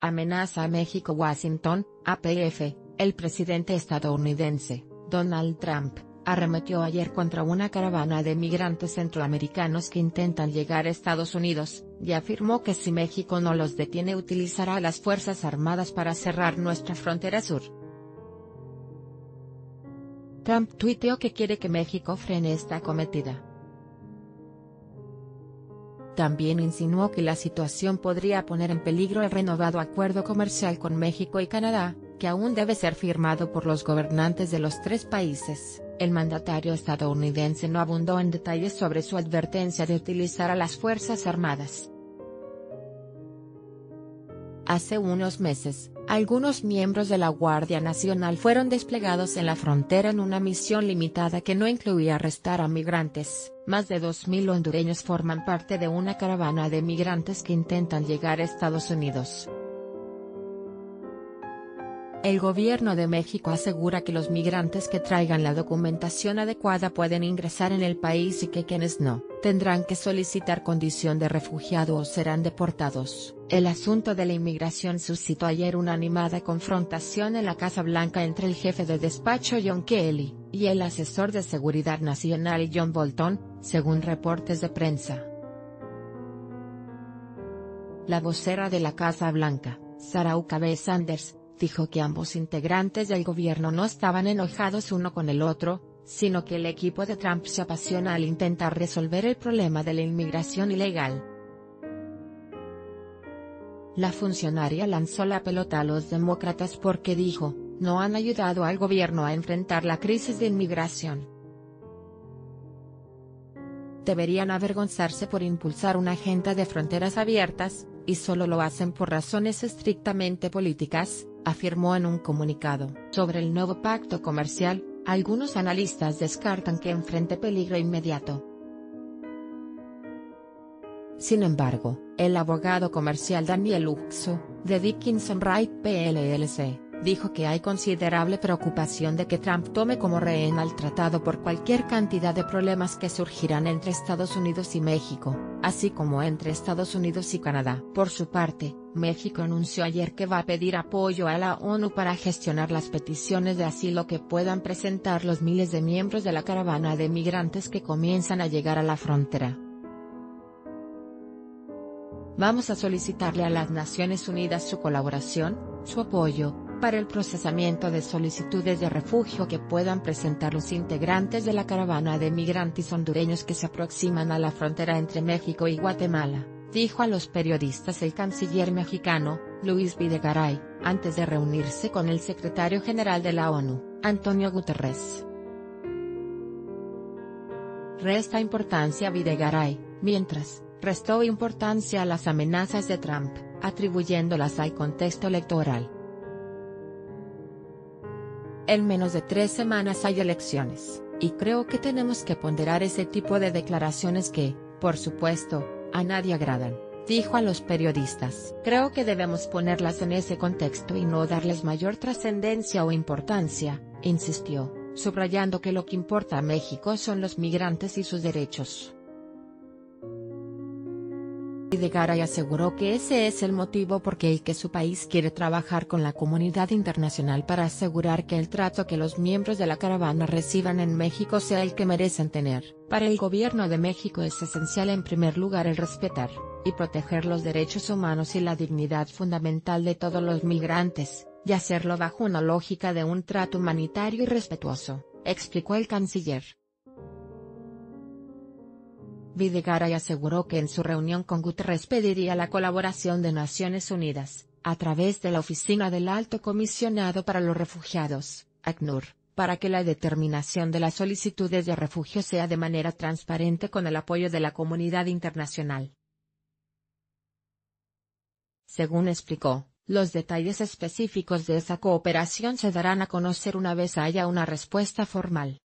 amenaza a México Washington, APF, el presidente estadounidense, Donald Trump, arremetió ayer contra una caravana de migrantes centroamericanos que intentan llegar a Estados Unidos, y afirmó que si México no los detiene utilizará las Fuerzas Armadas para cerrar nuestra frontera sur. Trump tuiteó que quiere que México frene esta cometida. También insinuó que la situación podría poner en peligro el renovado acuerdo comercial con México y Canadá, que aún debe ser firmado por los gobernantes de los tres países. El mandatario estadounidense no abundó en detalles sobre su advertencia de utilizar a las Fuerzas Armadas. Hace unos meses, algunos miembros de la Guardia Nacional fueron desplegados en la frontera en una misión limitada que no incluía arrestar a migrantes. Más de 2.000 hondureños forman parte de una caravana de migrantes que intentan llegar a Estados Unidos. El gobierno de México asegura que los migrantes que traigan la documentación adecuada pueden ingresar en el país y que quienes no, tendrán que solicitar condición de refugiado o serán deportados. El asunto de la inmigración suscitó ayer una animada confrontación en la Casa Blanca entre el jefe de despacho John Kelly, y el asesor de Seguridad Nacional John Bolton, según reportes de prensa. La vocera de la Casa Blanca, Sarah Huckabee Sanders, dijo que ambos integrantes del gobierno no estaban enojados uno con el otro, sino que el equipo de Trump se apasiona al intentar resolver el problema de la inmigración ilegal. La funcionaria lanzó la pelota a los demócratas porque dijo, no han ayudado al gobierno a enfrentar la crisis de inmigración. Deberían avergonzarse por impulsar una agenda de fronteras abiertas, y solo lo hacen por razones estrictamente políticas, afirmó en un comunicado. Sobre el nuevo pacto comercial, algunos analistas descartan que enfrente peligro inmediato. Sin embargo, el abogado comercial Daniel Uxo, de Dickinson Wright PLLC, dijo que hay considerable preocupación de que Trump tome como rehén al tratado por cualquier cantidad de problemas que surgirán entre Estados Unidos y México, así como entre Estados Unidos y Canadá. Por su parte, México anunció ayer que va a pedir apoyo a la ONU para gestionar las peticiones de asilo que puedan presentar los miles de miembros de la caravana de migrantes que comienzan a llegar a la frontera. Vamos a solicitarle a las Naciones Unidas su colaboración, su apoyo, para el procesamiento de solicitudes de refugio que puedan presentar los integrantes de la caravana de migrantes hondureños que se aproximan a la frontera entre México y Guatemala, dijo a los periodistas el canciller mexicano, Luis Videgaray, antes de reunirse con el secretario general de la ONU, Antonio Guterres. Resta importancia a Videgaray, mientras, restó importancia a las amenazas de Trump, atribuyéndolas al contexto electoral. En menos de tres semanas hay elecciones, y creo que tenemos que ponderar ese tipo de declaraciones que, por supuesto, a nadie agradan, dijo a los periodistas. Creo que debemos ponerlas en ese contexto y no darles mayor trascendencia o importancia, insistió, subrayando que lo que importa a México son los migrantes y sus derechos. Videgaray aseguró que ese es el motivo por el que su país quiere trabajar con la comunidad internacional para asegurar que el trato que los miembros de la caravana reciban en México sea el que merecen tener. Para el gobierno de México es esencial en primer lugar el respetar y proteger los derechos humanos y la dignidad fundamental de todos los migrantes, y hacerlo bajo una lógica de un trato humanitario y respetuoso, explicó el canciller. Videgaray aseguró que en su reunión con Guterres pediría la colaboración de Naciones Unidas, a través de la Oficina del Alto Comisionado para los Refugiados, ACNUR, para que la determinación de las solicitudes de refugio sea de manera transparente con el apoyo de la comunidad internacional. Según explicó, los detalles específicos de esa cooperación se darán a conocer una vez haya una respuesta formal.